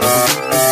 Música